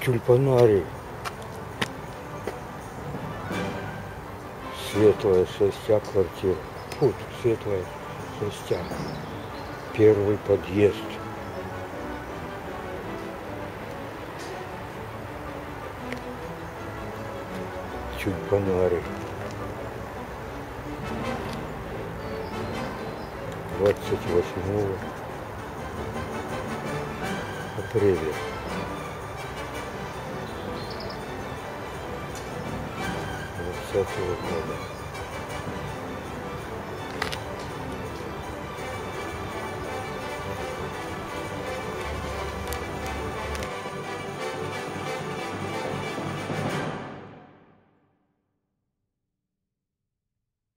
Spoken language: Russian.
Тюльпанарий. Светлая шестя квартира. Фу, светлая шестя. Первый подъезд. Тюльпанарий. 28 апреля. Social Recording.